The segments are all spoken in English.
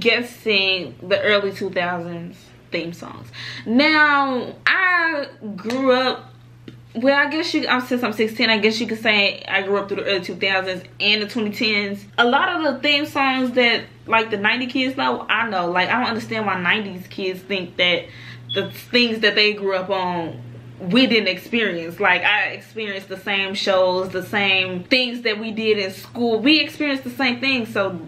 guessing the early 2000s theme songs. Now I grew up well I guess you since I'm 16 I guess you could say I grew up through the early 2000s and the 2010s a lot of the theme songs that like the 90 kids know I know. Like I don't understand why 90s kids think that the things that they grew up on we didn't experience. Like i experienced the same shows the same things that we did in school. We experienced the same things so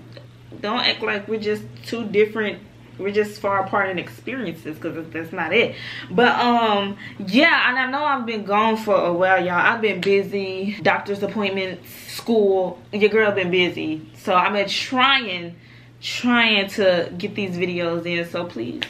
don't act like we're just two different we're just far apart in experiences because that's not it. But um yeah and i know i've been gone for a while y'all. I've been busy. Doctor's appointments school your girl been busy. So i've been trying trying to get these videos in. So please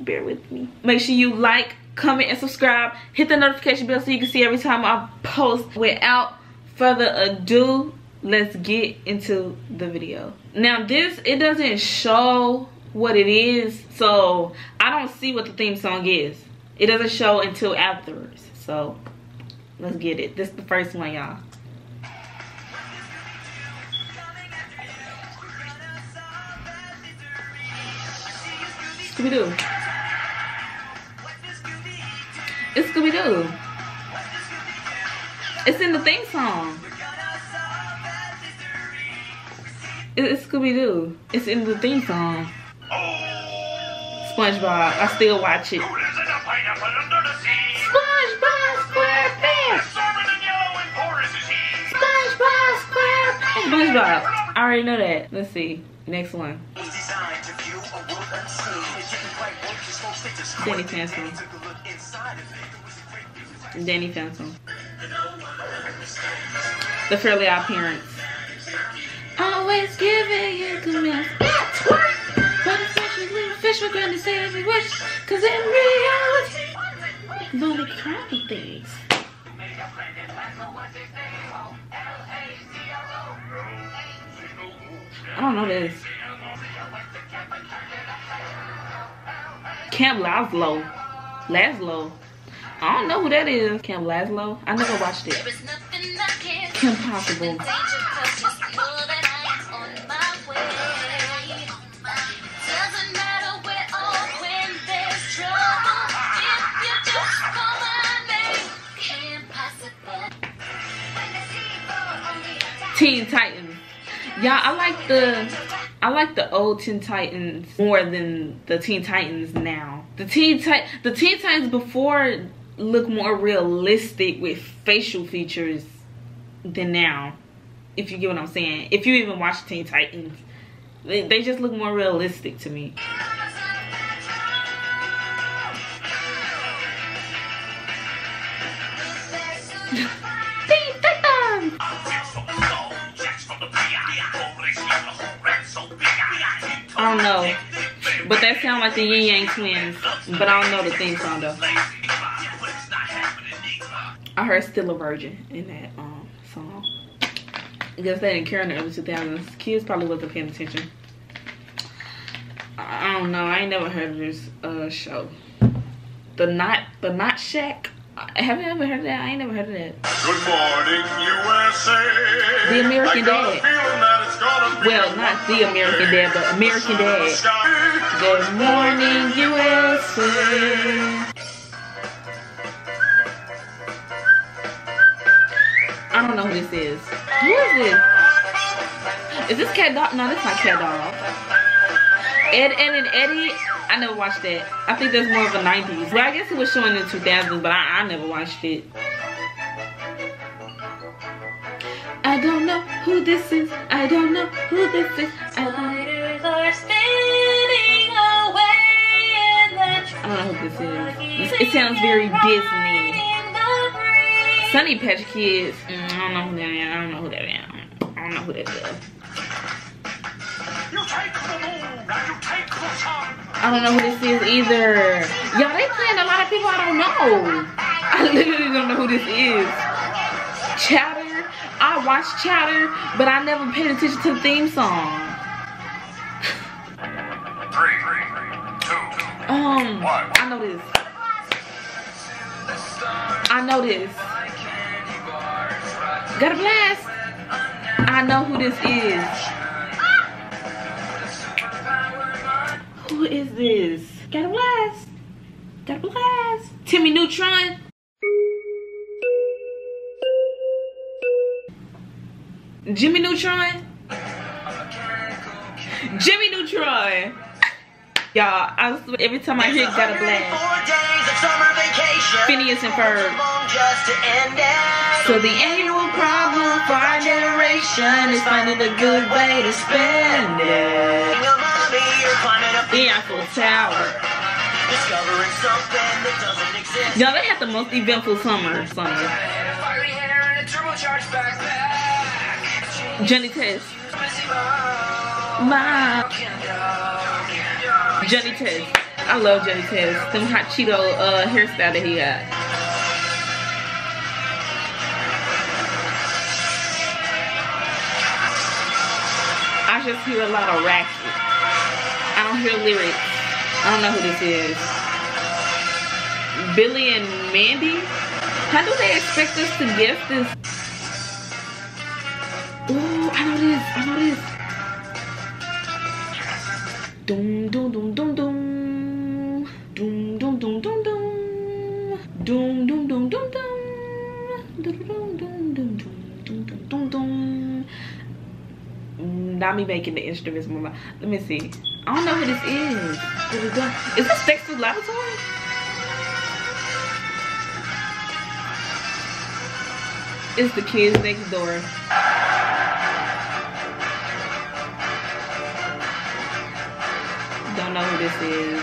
bear with me. Make sure you like comment and subscribe. Hit the notification bell so you can see every time i post. Without further ado let's get into the video now this it doesn't show what it is so i don't see what the theme song is it doesn't show until afterwards so let's get it this is the first one y'all Scooby-Doo. It's Scooby-Doo. It's in the theme song. It's Scooby-Doo. It's in the theme song. SpongeBob. I still watch it. SpongeBob SquarePants. SpongeBob SquarePants. SpongeBob. I already know that. Let's see. Next one. Danny Phantom. Danny Phantom. The Fairly Odd Parents. Always giving you commands. But essentially, fish for granted, say every wish. Cause in reality, lonely crappy things. I don't know this. Camp Lazlo. Lazlo. I don't know who that is. Camp Lazlo. I never watched it. Kim Possible. Teen Titans. Yeah, I like the I like the old Teen Titans more than the Teen Titans now. The Teen Tit the Teen Titans before look more realistic with facial features than now. If you get what I'm saying. If you even watch Teen Titans, they, they just look more realistic to me. I don't know. But that sound like the Yin Yang Twins. But I don't know the theme song though. I heard Still a Virgin in that um song. I guess they didn't care in the early 2000s. Kids probably wasn't paying attention. I don't know. I ain't never heard of this uh show. The Not the Not Shack. Have you ever heard of that? I ain't never heard of that. Good morning, USA. The American I Dad. Well, not the American Dad, but American Dad. Good morning, USA. I don't know who this is. Who is this? Is this Cat Dog? No, this not Cat Dog. Ed, Edd, and Eddy. I never watched that. I think that's more of a 90s. Well, I guess it was showing in the 2000s, but I, I never watched it. I don't know who this is. I don't know who this is. I don't, Spiders are spinning away in the I don't know who this is. It, it sounds very Disney. Sunny Patch Kids. Mm, I don't know who that is. I don't know who that is. I don't know who that is. You take the moon and you take the sun. I don't know who this is either. Y'all, they playing a lot of people I don't know. I literally don't know who this is. I watched Chowder, but I never paid attention to the theme song. Three, two, Um, I know this. I know this. Got a blast. I know who this is. Who is this? Got a blast. Got a blast. Timmy Neutron. Jimmy Neutron. Jimmy Neutron. Y'all, I swear, every time I hear Got a Blast. Phineas and Ferb. So the annual problem for our generation is finding a good way to spend it. The Eiffel Tower. Discovering something that doesn't exist. Y'all, they had the most eventful summer. Summer. Missy Mouse. My. Johnny Test. I love Jenny Test. Them hot Cheeto uh, hairstyle that he got. I just hear a lot of racket. I don't hear lyrics. I don't know who this is. Billy and Mandy? How do they expect us to guess this? I know this. I know this. Doom doom doom doom doom. Doom doom doom doom doom. Doom doom doom doom doom. Doom doom doom doom doom doom doom doom. Mm, Not me making the instruments move. Let me see. I don't know who this is. Is this Dexter's Laboratory? It's the kids next door. This is.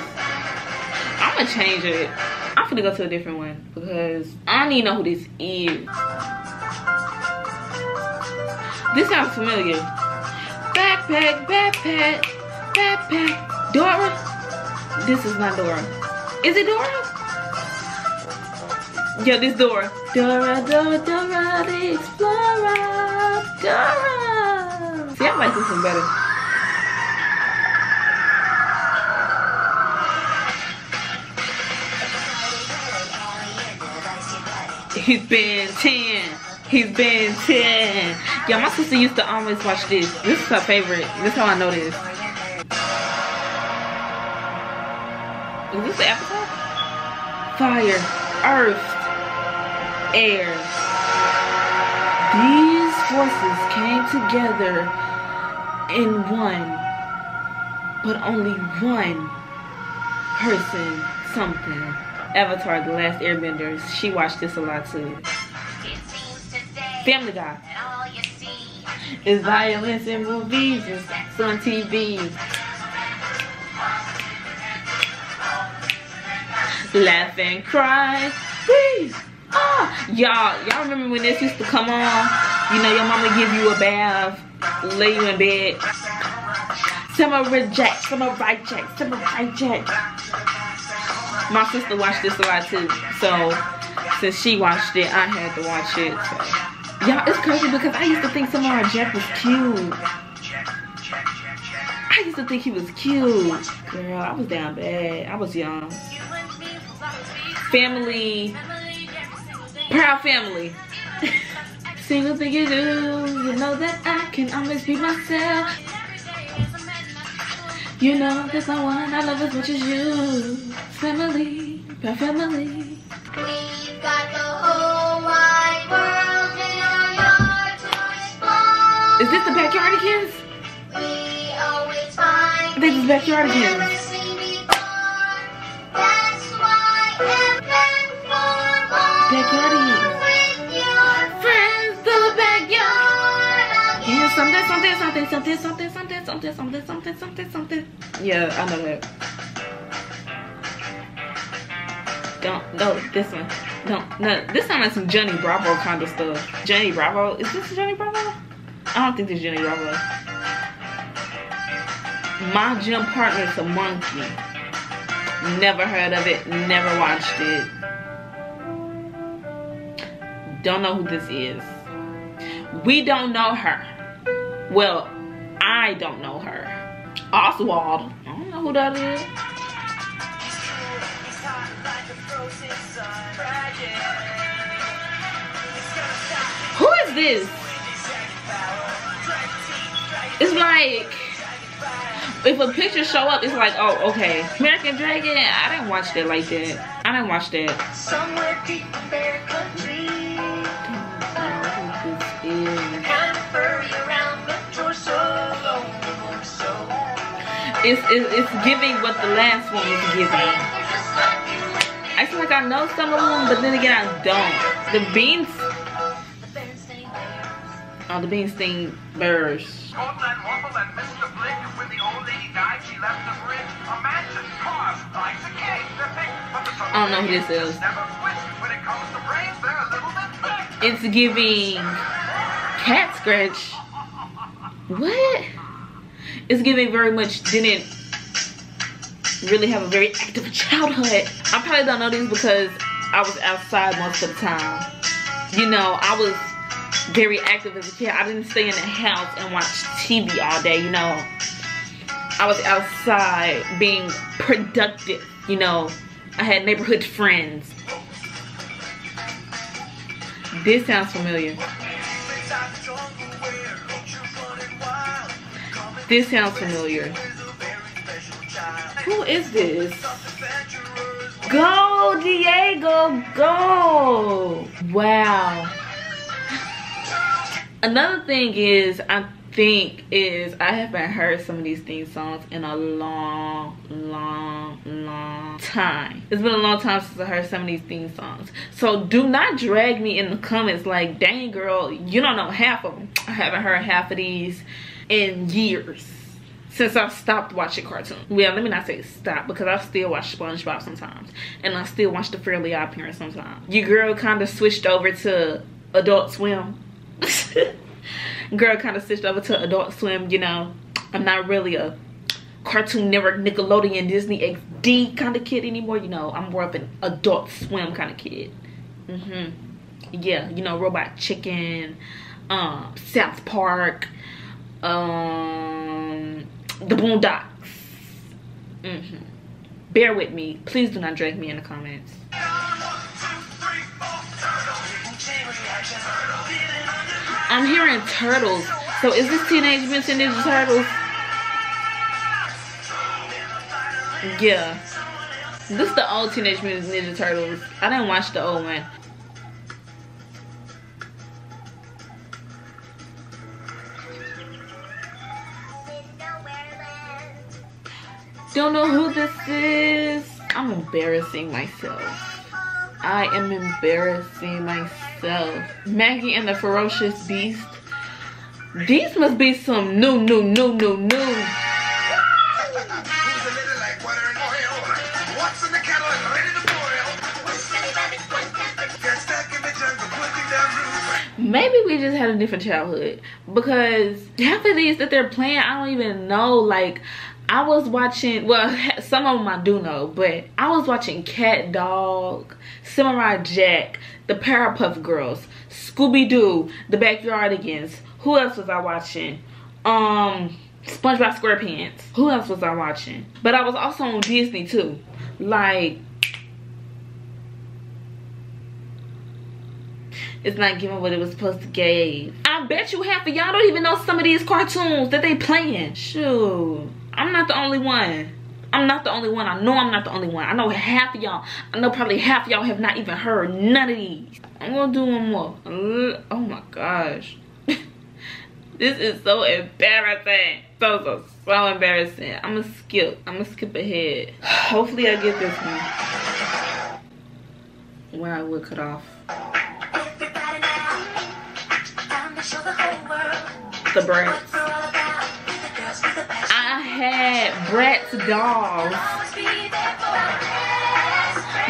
I'm gonna change it. I'm gonna go to a different one because I don't even know who this is. This sounds familiar. Backpack, backpack, backpack. Dora? This is not Dora. Is it Dora? Yeah, this Dora. Dora, Dora, Dora, the Explorer. Dora. See, I like this one better. He's Ben 10. He's Ben 10. Yeah, my sister used to always watch this. This is her favorite. This is how I know this. Is this the episode? Fire, earth, air. These forces came together in one, but only one person, something. Avatar, The Last Airbender. She watched this a lot too. Family Guy. It's violence in movies, sex on TV. Laugh and cry. Whee! Ah! Y'all, y'all remember when this used to come on? You know, your mama give you a bath, lay you in bed. Samurai Jack, Samurai Jack, Samurai Jack. My sister watched this a lot too. So, since she watched it, I had to watch it. So. Y'all, it's crazy because I used to think Samurai Jack was cute. I used to think he was cute. Girl, I was down bad. I was young. Family. Proud family. Single thing you do, you know that I can always be myself. You know there's no one I love as much as you. Family, proud family. We've got the whole wide world in our yard to explore. Is this the Backyardigans? We always find I think it's never Backyardigans. seen before. That's why heaven for Backyardigans. Something, something, something, something, something, something, something, something, something, something. Yeah, I know that. Don't, no, this one. No, no, this sounds like some Johnny Bravo kind of stuff. Johnny Bravo, is this Johnny Bravo? I don't think this is Johnny Bravo. My gym partner's a monkey. Never heard of it, never watched it. Don't know who this is. We don't know her. Well, I don't know her. Oswald. I don't know who that is. Who is this? It's like if a picture show up, it's like, oh, okay. American Dragon, I didn't watch that like that. I didn't watch that. It's, it's, it's giving what the last one was giving. I feel like I know some of them, but then again, I don't. The beans, oh, the bean sting bears. I don't know who this is. It's giving cat scratch. What? It's giving very much didn't really have a very active childhood. I probably don't know these because I was outside most of the time. You know, I was very active as a kid. I didn't stay in the house and watch TV all day, you know. I was outside being productive, you know. I had neighborhood friends. This sounds familiar. This sounds familiar. Who is this? Go, Diego, go! Wow. Another thing is, I think is I haven't heard some of these theme songs in a long, long, long time. It's been a long time since I heard some of these theme songs. So do not drag me in the comments like, dang girl, you don't know half of them. I haven't heard half of these in years since I stopped watching cartoons. Well, let me not say stop because I still watch SpongeBob sometimes, and I still watch the Fairly Odd Parents sometimes. Your girl kind of switched over to Adult Swim. girl kind of switched over to Adult Swim. You know, I'm not really a Cartoon Network, Nickelodeon, Disney XD kind of kid anymore. You know, I'm more of an Adult Swim kind of kid. Mhm. Yeah, you know, Robot Chicken, um, South Park, um, The Boondocks. hmm Bear with me. Please do not drag me in the comments. I'm hearing turtles. So is this Teenage Mutant Ninja Turtles? Yeah. This is the old Teenage Mutant Ninja Turtles. I didn't watch the old one. Don't know who this is. I'm embarrassing myself. I am embarrassing myself. Maggie and the Ferocious Beast. These must be some new, new, new, new, new. Maybe we just had a different childhood because half of these that they're playing, I don't even know. Like, I was watching, well, some of them I do know, but I was watching Cat Dog, Samurai Jack, The Powerpuff Girls, Scooby Doo, The Backyardigans. Who else was I watching? Um, SpongeBob SquarePants. Who else was I watching? But I was also on Disney too. Like, it's not giving what it was supposed to give. I bet you half of y'all don't even know some of these cartoons that they playing. Shoot. I'm not the only one. I'm not the only one. I know I'm not the only one. I know half of y'all. I know probably half of y'all have not even heard none of these. I'm gonna do one more. Oh my gosh. this is so embarrassing. So, so, so embarrassing. I'm gonna skip. I'm gonna skip ahead. Hopefully I get this one. Where I would cut off. Everybody now, time to show the whole had Bratz dolls.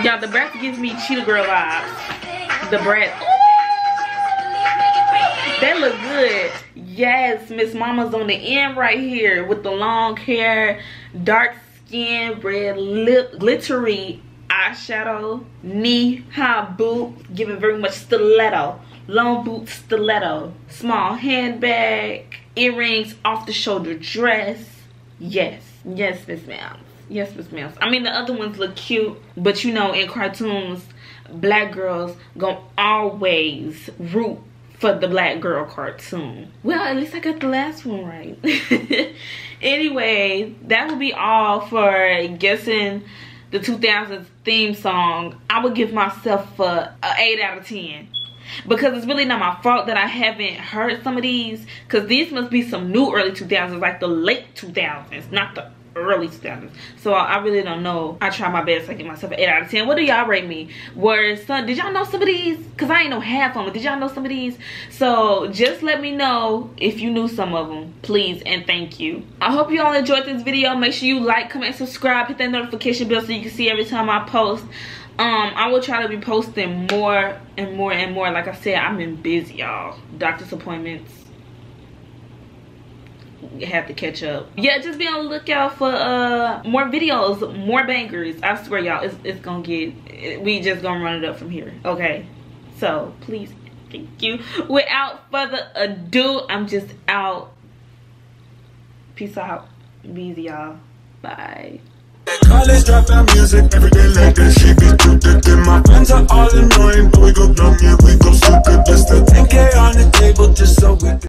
Y'all, the Bratz gives me Cheetah Girl vibes. The Bratz. They look good. Yes, Miss Mama's on the end right here with the long hair, dark skin, red lip, glittery eyeshadow, knee high boot, giving very much stiletto. Long boot stiletto, small handbag, earrings, off the shoulder dress. Yes, yes, Miss Ma'am. Yes, Miss Ma'am. I mean, the other ones look cute, but you know, in cartoons, black girls gonna always root for the black girl cartoon. Well, at least I got the last one right. anyway, that will be all for guessing the 2000s theme song. I would give myself a, a 8 out of 10 because it's really not my fault that I haven't heard some of these. Because these must be some new early 2000s like the late 2000s not the early 2000s so I really don't know. I try my best to give myself an 8 out of 10 what do y'all rate me? Were some did y'all know some of these? Because I ain't know half of them did y'all know some of these? So just let me know if you knew some of them please and thank you. I hope you all enjoyed this video. Make sure you like comment subscribe hit that notification bell so you can see every time I post um i will try to be posting more and more and more. Like i said i'm in busy y'all. Doctor's appointments have to catch up. Yeah just be on the lookout for uh more videos more bangers. I swear y'all it's, it's gonna get we just gonna run it up from here okay? So please thank you. Without further ado i'm just out. Peace out. Be easy y'all. Bye College dropout music every day like this. She be too thick and my friends are all annoying, but we go dumb, yeah, we go stupid. Just a 10k on the table just so we.